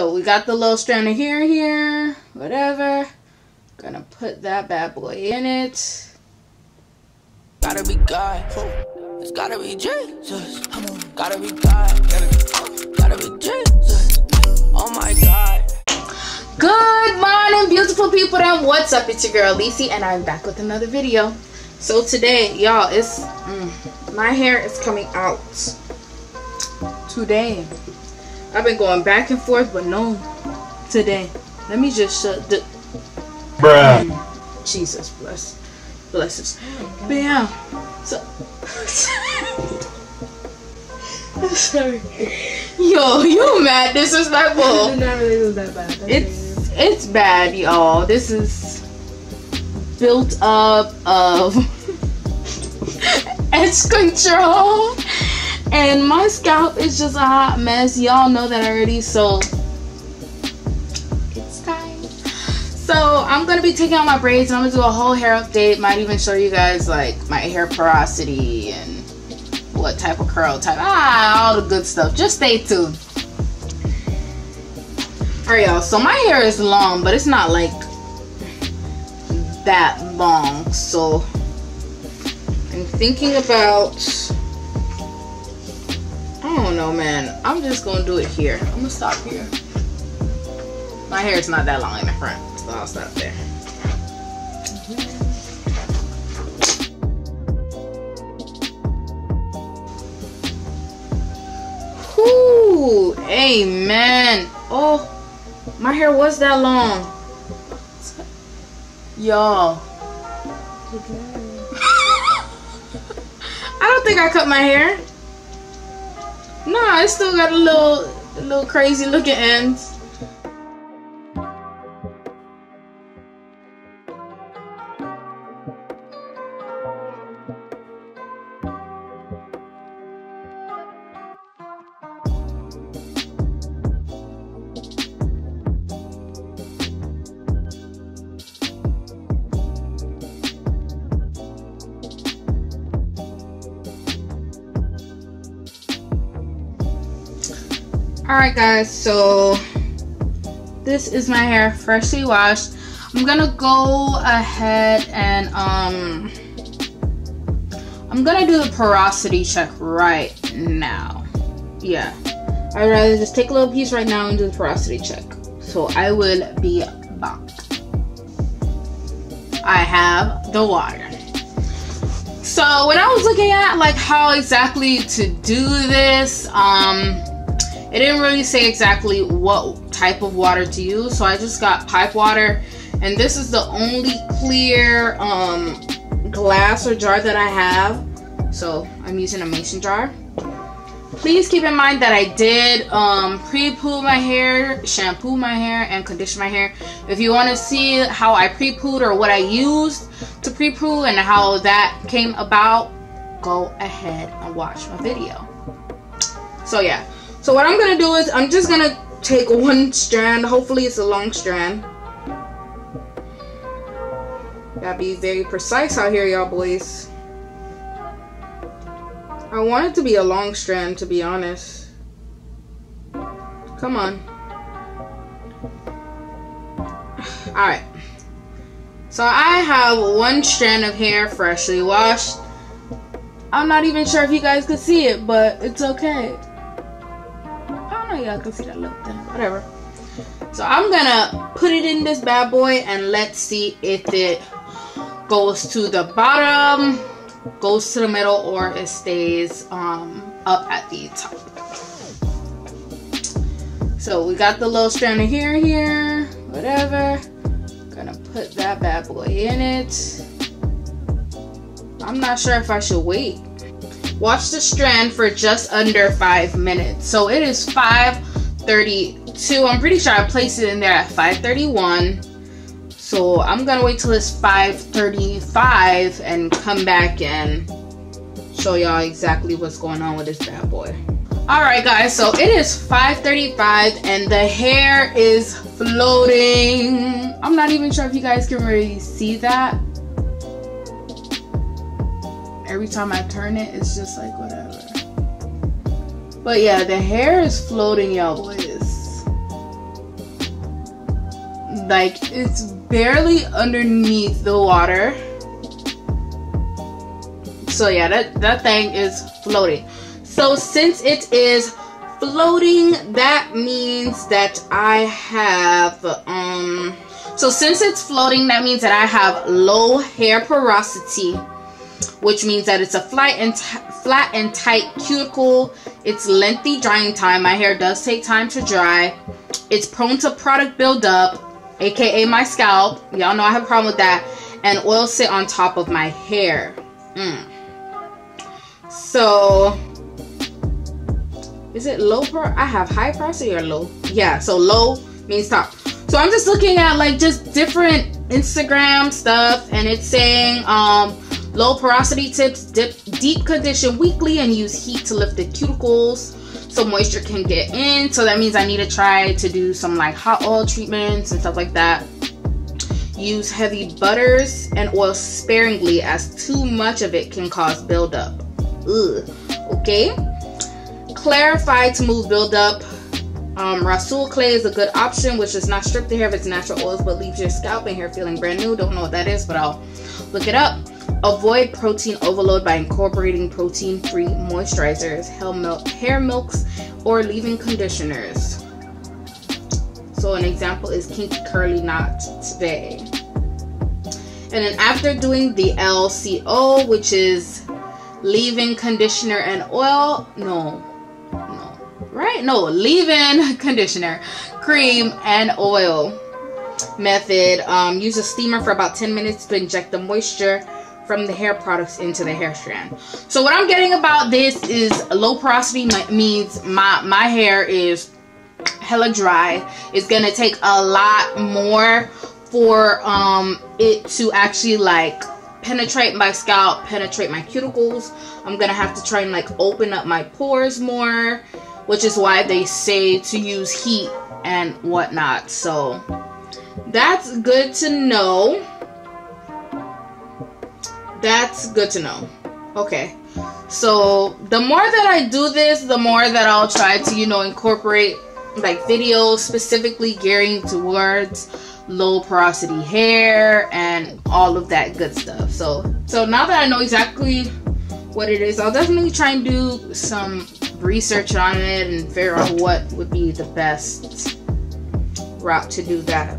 So we got the little strand of hair here, whatever. Gonna put that bad boy in it. Gotta be God. It's gotta be Jesus. Gotta be God. Gotta be Jesus. Oh my God. Good morning, beautiful people, and what's up? It's your girl Lici, and I'm back with another video. So today, y'all, it's mm, my hair is coming out today. I've been going back and forth, but no, today. Let me just shut the. Bruh. Jesus bless, bless us. But yeah, so. I'm Sorry. Yo, you mad This disrespectful. not really that bad. It's it's bad, y'all. This is built up of edge control, and my scalp is just a hot mess. Y'all know that already, so it's time. So I'm gonna be taking out my braids, and I'm gonna do a whole hair update. Might even show you guys like my hair porosity and what type of curl type, ah, all the good stuff. Just stay tuned. Alright y'all, so my hair is long, but it's not like that long. So I'm thinking about I don't know man. I'm just gonna do it here. I'm gonna stop here. My hair is not that long in the front, so I'll stop there. Whoo, amen. Oh, my hair was that long. Y'all. I don't think I cut my hair. No, I still got a little, a little crazy looking ends. Alright guys, so this is my hair freshly washed. I'm gonna go ahead and um I'm gonna do the porosity check right now. Yeah. I'd rather just take a little piece right now and do the porosity check. So I will be back. I have the water. So when I was looking at like how exactly to do this, um it didn't really say exactly what type of water to use, so I just got pipe water. And this is the only clear um, glass or jar that I have. So I'm using a mason jar. Please keep in mind that I did um, pre-poo my hair, shampoo my hair, and condition my hair. If you want to see how I pre-pooed or what I used to pre-poo and how that came about, go ahead and watch my video. So yeah, so what I'm gonna do is I'm just gonna take one strand. Hopefully it's a long strand. Gotta be very precise out here, y'all boys. I want it to be a long strand, to be honest. Come on. Alright. So I have one strand of hair freshly washed. I'm not even sure if you guys could see it, but it's okay y'all can see that little thing. Whatever. So I'm gonna put it in this bad boy and let's see if it goes to the bottom, goes to the middle, or it stays um, up at the top. So we got the little strand of hair here, whatever. Gonna put that bad boy in it. I'm not sure if I should wait Watch the strand for just under five minutes. So it is 5.32. I'm pretty sure I placed it in there at 5.31. So I'm gonna wait till it's 5.35 and come back and show y'all exactly what's going on with this bad boy. Alright guys, so it is 5.35 and the hair is floating. I'm not even sure if you guys can really see that every time I turn it, it's just like whatever. But yeah, the hair is floating, y'all boys. like it's barely underneath the water. So yeah, that, that thing is floating. So since it is floating, that means that I have, um, so since it's floating, that means that I have low hair porosity, which means that it's a flat and, flat and tight cuticle. It's lengthy drying time. My hair does take time to dry. It's prone to product buildup, aka my scalp. Y'all know I have a problem with that. And oil sit on top of my hair. Mm. So, is it low per? I have high porosity or low? Yeah, so low means top. So I'm just looking at like just different Instagram stuff, and it's saying um low porosity tips, dip, deep condition weekly, and use heat to lift the cuticles so moisture can get in. So that means I need to try to do some like hot oil treatments and stuff like that. Use heavy butters and oil sparingly as too much of it can cause buildup. Ugh. Okay. Clarify to move buildup. Um, Rhassoul clay is a good option, which does not strip the hair of its natural oils but leaves your scalp and hair feeling brand new. Don't know what that is, but I'll look it up. Avoid protein overload by incorporating protein free moisturizers, hair milks, or leave in conditioners. So, an example is Kinky Curly Knot Today. And then, after doing the LCO, which is leave in conditioner and oil, no, no, right? No, leave in conditioner, cream, and oil method. Um, use a steamer for about 10 minutes to inject the moisture from the hair products into the hair strand. So what I'm getting about this is low porosity means my my hair is hella dry. It's gonna take a lot more for um it to actually like penetrate my scalp, penetrate my cuticles. I'm gonna have to try and like open up my pores more, which is why they say to use heat and whatnot. So that's good to know. That's good to know. Okay. So the more that I do this, the more that I'll try to, you know, incorporate like videos specifically gearing towards low porosity hair and all of that good stuff. So so now that I know exactly what it is, I'll definitely try and do some research on it and figure out what would be the best route to do that